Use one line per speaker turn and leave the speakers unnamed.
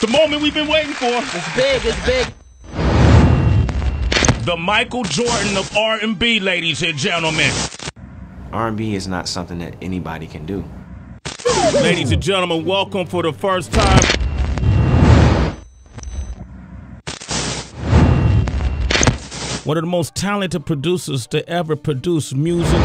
The moment we've been waiting for.
It's big. It's big.
The Michael Jordan of R&B, ladies and gentlemen.
R&B is not something that anybody can do.
Ladies and gentlemen, welcome for the first time. One of the most talented producers to ever produce music